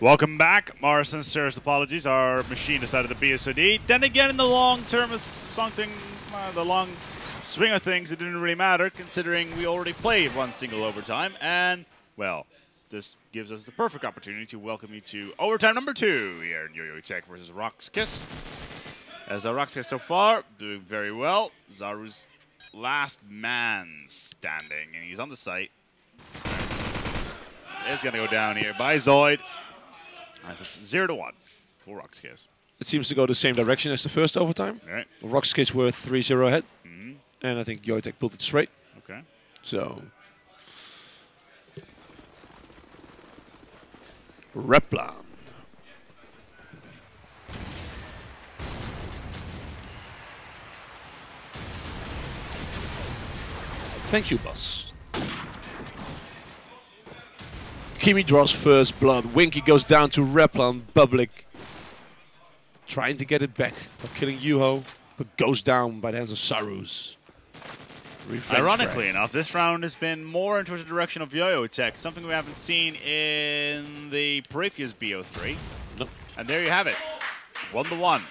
Welcome back. Morrison Sarah's apologies. Our machine decided to be a SOD. Then again, in the long term of something, uh, the long swing of things, it didn't really matter considering we already played one single overtime. And, well, this gives us the perfect opportunity to welcome you to overtime number two here in Yo-Yo Tech versus Rox.Kis. As our Rox.Kis so far, doing very well. Zaru's last man standing, and he's on the site. It's going to go down here by Zoid. As it's 0 to 1 for Rox.Kis. It seems to go the same direction as the first overtime. Right. Rox.Kis were 3-0 ahead. Mhm. And I think Yoitek pulled it straight. Okay. So... Replan. Thank you, boss. Kimi draws first blood. Winky goes down to Replan. Public trying to get it back by killing Juho, but goes down by the hands of Sarus. Revenge Ironically enough, this round has been more into the direction of Yo-Yo Tech, something we haven't seen in the previous BO3. Nope. And there you have it. One to one.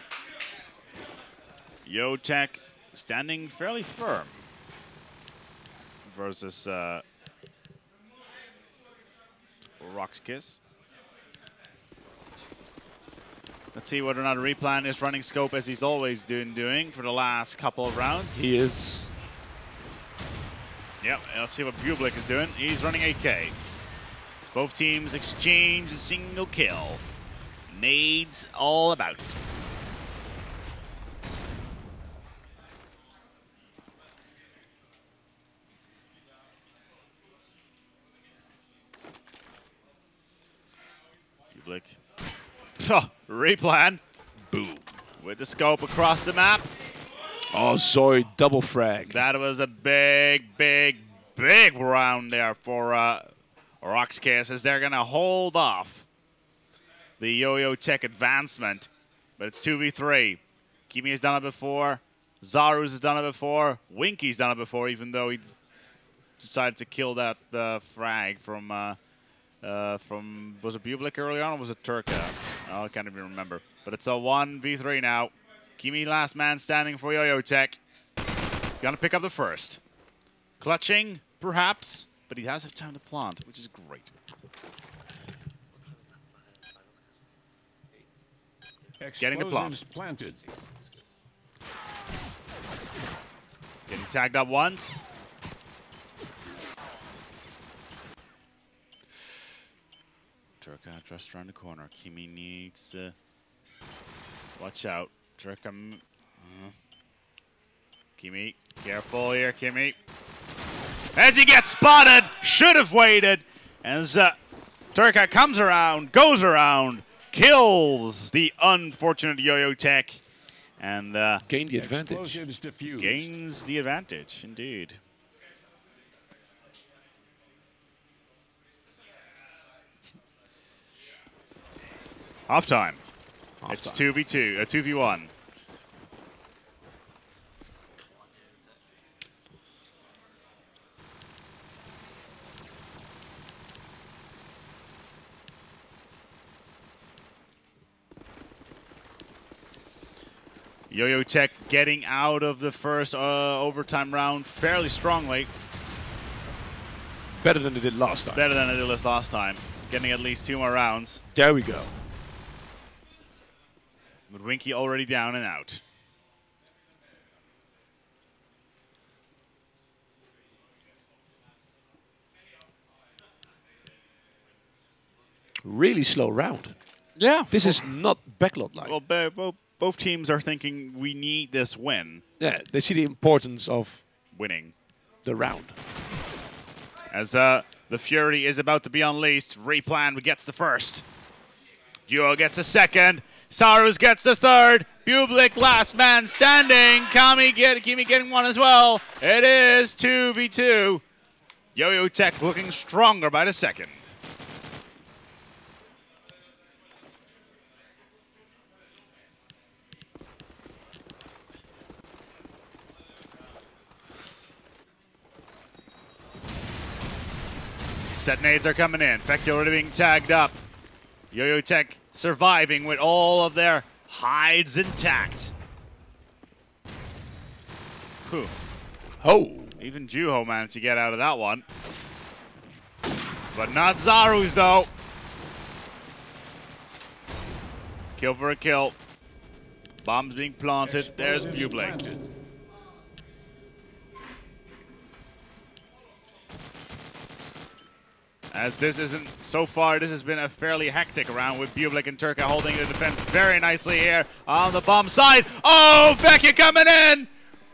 Yo Tech standing fairly firm versus uh, Rox.Kis. Let's see whether or not Replan is running scope as he's always doing doing for the last couple of rounds. He is. Yep, let's see what Bublik is doing. He's running AK. Both teams exchange a single kill. Nades all about. Bublik. Oh, replan. Boom. With the scope across the map. Oh, Zoid double frag. That was a big, big, big round there for uh, Rox.Kis as they're going to hold off the Yo-Yo Tech advancement. But it's 2v3. Kimi has done it before. Zarus has done it before. Winky's done it before, even though he decided to kill that uh, frag from, uh, uh, from was it Bublik early on or was it Turka? Oh, I can't even remember. But it's a 1v3 now. Kimi last man standing for Yo-Yo Tech. Gonna pick up the first. Clutching, perhaps, but he has have time to plant, which is great. Getting the plant. Planted. Getting tagged up once. Turka just around the corner. Kimi needs to watch out. Turka. m- uh, Kimi, careful here, Kimi. As he gets spotted, should have waited. As uh, Turka comes around, goes around, kills the unfortunate Yo-Yo Tech, and uh, Gain the advantage. Diffused. gains the advantage, indeed. Half time. It's Halftime. 2v2, uh, 2v1. Yo-Yo Tech getting out of the first uh, overtime round fairly strongly. Better than they did last time. Better than it did last time. Getting at least two more rounds. There we go. With Winky already down and out. Really slow round. Yeah. This is not backlot like. Well, bo- bo- both teams are thinking we need this win. yeah, they see the importance of Winning. the round. As uh, the Fury is about to be unleashed, Replan gets the first. Duo gets a second. Sarus gets the third. Bublik, last man standing. Kami, get, Kimi getting one as well. It is 2v2. Yo-Yo Tech looking stronger by the second. Set nades are coming in. Fecky already being tagged up. Yo-Yo Tech surviving with all of their hides intact. Whew. Oh. Even Juho managed to get out of that one. But not Zaru's, though. Kill for a kill. Bombs being planted. There's Bublik. As this isn't, so far, this has been a fairly hectic round with Bublik and Turka holding the defense very nicely here on the bomb side. Oh, Vecchia coming in!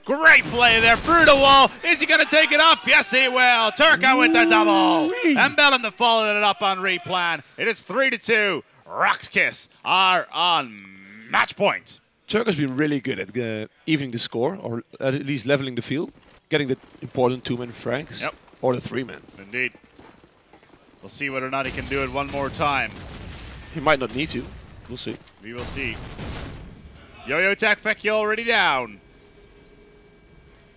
Great play there through the wall. Is he going to take it up? Yes, he will. Turka with the double. And Bellum to follow it up on replan. It is 3 to 2. Rox.Kis are on match point. Turk has been really good at uh, evening the score, or at least leveling the field, getting the important two-man frags, Yep. or the three-man. Indeed. We'll see whether or not he can do it one more time. He might not need to. We'll see. We will see. Yo-Yo Tech Vecchia already down.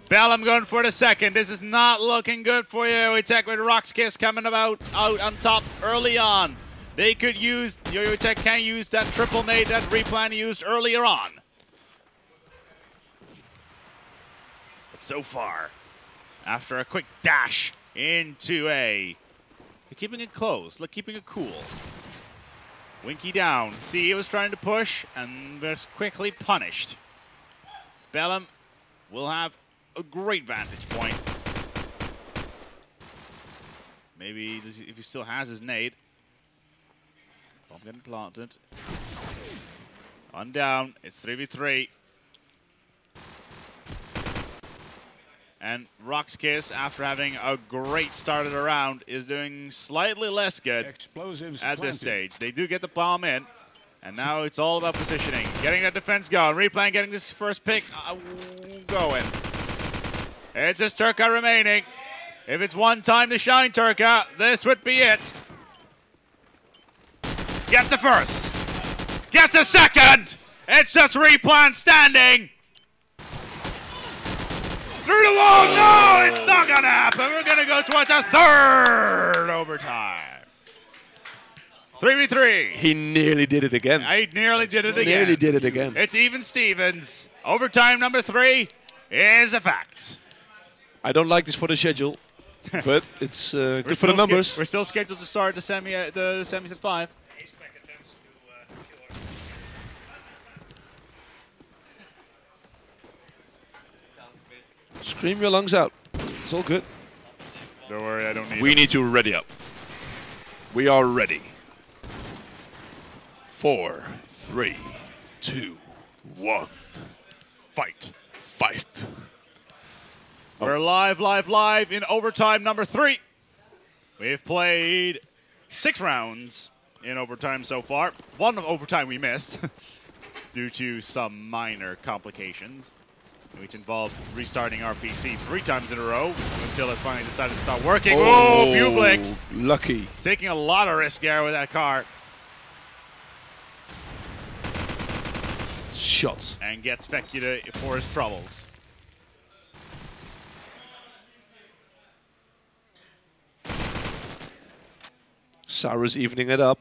Bellum going for the second. This is not looking good for Yo-Yo Tech with Rox.Kis coming about out on top early on. They could use, Yo-Yo Tech can use that triple nade that replan used earlier on. But so far, after a quick dash into A, they're keeping it close, look, keeping it cool. Winky down. See, he was trying to push, and was quickly punished. Bellum will have a great vantage point. Maybe if he still has his nade. Bomb getting planted. On down. It's 3v3. And Rox.Kis, after having a great start of the round, is doing slightly less good Explosives at this stage. They do get the bomb in, and now it's all about positioning. Getting that defense going. Replan getting this first pick uh, going. It's just Turka remaining. If it's one time to shine, Turka, this would be it. Gets the first. Gets the second. It's just Replan standing. Through the wall. No, it's not going to happen. We're going to go towards a third overtime. 3v3. He nearly did it again. I nearly did it again. nearly did it again. It's even Stevens. Overtime number three is a fact. I don't like this for the schedule, but it's uh, good for the numbers. we're still scheduled to start the semi uh, the semis at five. Scream your lungs out. It's all good. Don't worry, I don't need. We them. need to ready up. We are ready. Four, three, two, one. fight. Fight. We're live, live, live in overtime number three. We've played six rounds in overtime so far. One overtime we missed due to some minor complications, which involved restarting our PC three times in a row until it finally decided to stop working. Oh, oh Bublik Lucky. taking a lot of risk there with that car Shots. and gets Fekula for his troubles. Sarah's evening it up.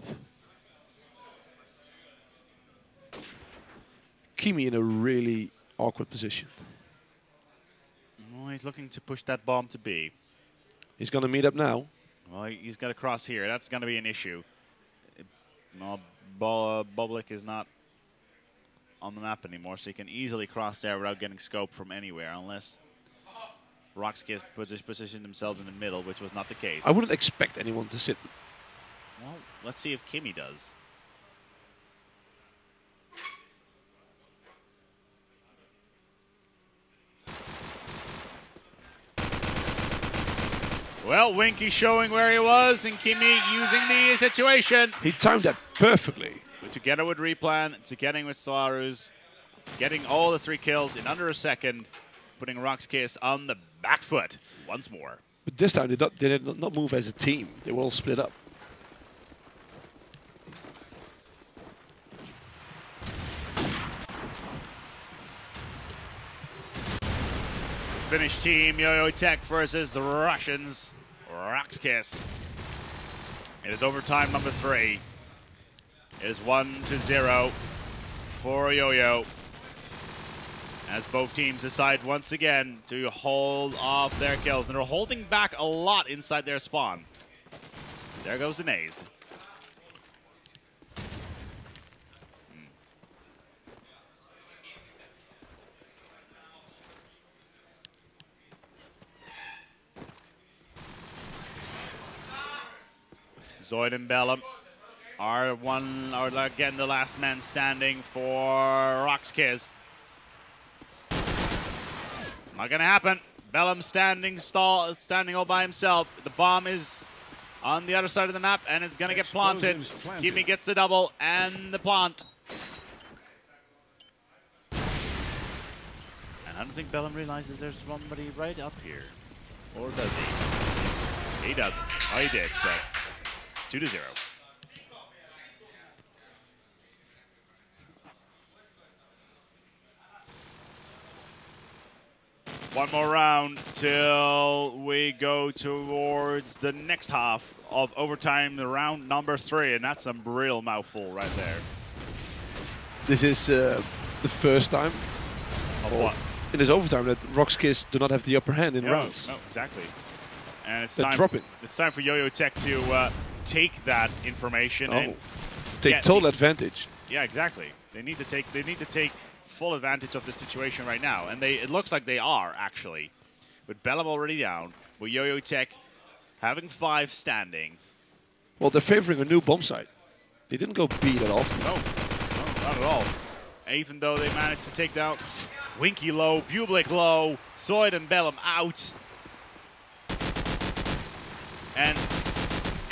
Kimi in a really awkward position. Oh, he's looking to push that bomb to B. He's going to meet up now. Well, he's got to cross here. That's going to be an issue. No, Bo- Bublik is not on the map anymore, so he can easily cross there without getting scope from anywhere, unless posi- positioned themselves in the middle, which was not the case. I wouldn't expect anyone to sit. well, let's see if Kimi does. Well, Winky showing where he was, and Kimi using the situation. He timed it perfectly. Together with Replan, together with Slarus, getting all the three kills in under a second, putting Rox.Kis on the back foot once more. But this time they, not, they did not move as a team. They were all split up. Finnish team, Yo-Yo Tech versus the Russians, Rox.Kis. It is overtime number three. It is one to zero for Yo-Yo. As both teams decide once again to hold off their kills. And they're holding back a lot inside their spawn. There goes the Naze. Zoid and Bellum are one are again the last man standing for Rox.Kis. Not gonna happen. Bellum standing stall standing all by himself. The bomb is on the other side of the map and it's gonna get planted. planted. Kimi gets the double and the plant. And I don't think Bellum realizes there's somebody right up here. Or does he? He doesn't. Oh, he did, but two to zero. One more round till we go towards the next half of overtime, the round number three, and that's a real mouthful right there. This is uh, the first time Of what? in this overtime that Rox.Kis do not have the upper hand in No, rounds. no, exactly. And it's They're time. dropping. It's time for Yo-Yo Tech to uh, take that information Oh, and take Yeah, total advantage. Yeah, exactly. They need to take they need to take full advantage of the situation right now, and they it looks like they are actually, with Bellum already down, with Yo-Yo Tech having five standing. Well, they're favoring a new bomb site. They didn't go B that often. No, no, not at all. Even though they managed to take down Winky low, Bublik low, Zoid and Bellum out, and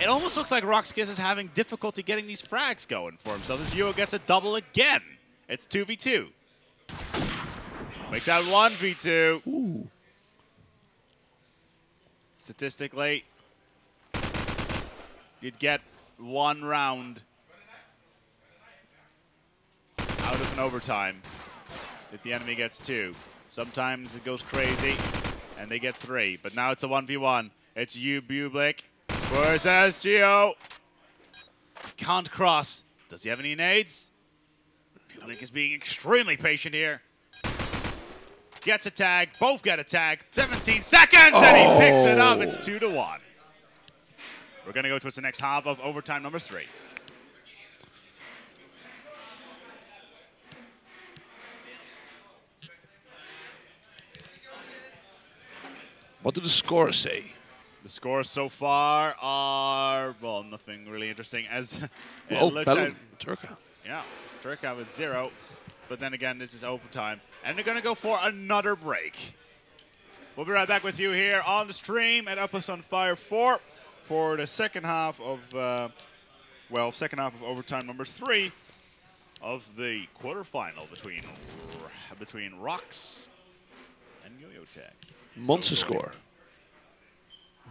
it almost looks like Rox.Kis is having difficulty getting these frags going for himself. This Juho gets a double again. It's 2v2. Make that 1v2. Ooh. Statistically, you'd get one round out of an overtime if the enemy gets two. Sometimes it goes crazy and they get three, but now it's a 1v1. It's you, Bublik, versus Geo. Can't cross. Does he have any nades? Bublik is being extremely patient here. Gets a tag. Both get a tag. 17 seconds, and he picks it up. It's two to one. We're going to go towards the next half of overtime number three. What do the scores say? The scores so far are, well, nothing really interesting. As it Oh, looks Bellum, at, Turka. yeah, Turkow is zero. But then again, this is overtime. And they're going to go for another break. We'll be right back with you here on the stream at Outpost on Fire 4 for the second half of, uh, well, second half of overtime number three of the quarterfinal between between Rocks and Yo-Yo Tech. Monster score.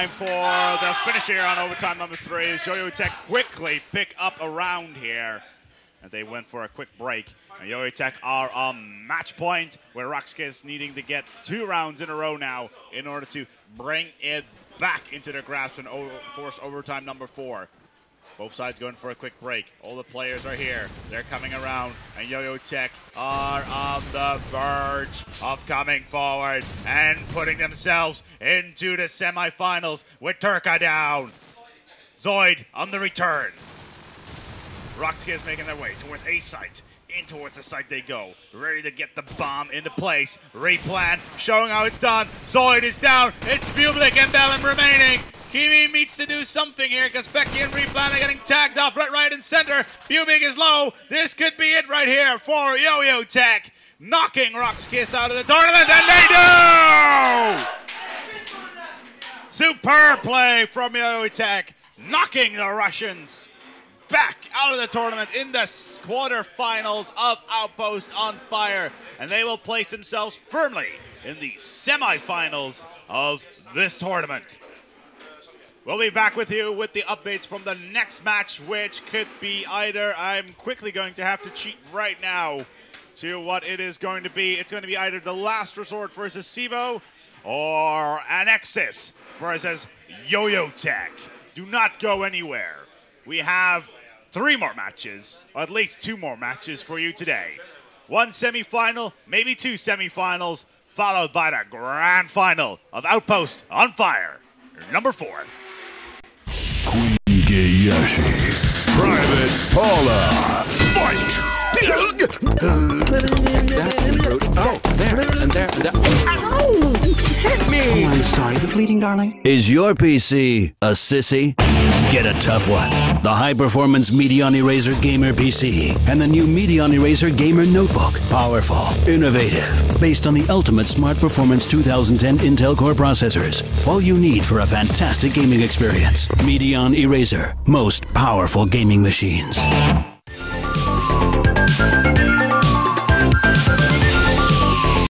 time for the finish here on overtime number three as Yo-Yo Tech quickly pick up around here. And they went for a quick break. And Yo-Yo Tech are on match point where Rox.Kis needing to get two rounds in a row now in order to bring it back into their grasp and force overtime number four. Both sides going for a quick break. All the players are here. They're coming around, and Yo-Yo Tech are on the verge of coming forward and putting themselves into the semifinals with Turka down. Zoid on the return. Roxy is making their way towards A site. In towards the site they go. Ready to get the bomb into place. Replan showing how it's done. Zoid is down. It's Bublik and Bellum remaining. Kimi needs to do something here because Becky and Replan are getting tagged off right, right, and center. Bublik is low. This could be it right here for Yo-Yo Tech. Knocking Rox.Kis out of the tournament, and they do! Superb play from Yo-Yo Tech, knocking the Russians back out of the tournament in the quarterfinals of Outpost on Fire, and they will place themselves firmly in the semifinals of this tournament. We'll be back with you with the updates from the next match, which could be either, I'm quickly going to have to cheat right now to what it is going to be. It's going to be either the Last Resort versus CEFO or Anexis versus Yo-Yo Tech. Do not go anywhere. We have three more matches, or at least two more matches for you today. One semifinal, maybe two semifinals, followed by the grand final of Outpost on Fire, number four. Queen Gayashi. Private Paula. Fight! Oh, there, and there, and there. Ow! Hit me! Oh, I'm sorry. The bleeding, darling? Is your PC a sissy? Get a tough one. The high performance Medion Erazer Gamer PC and the new Medion Erazer Gamer Notebook. Powerful, innovative, based on the ultimate smart performance 2010 Intel Core processors. All you need for a fantastic gaming experience. Medion Erazer, most powerful gaming machines.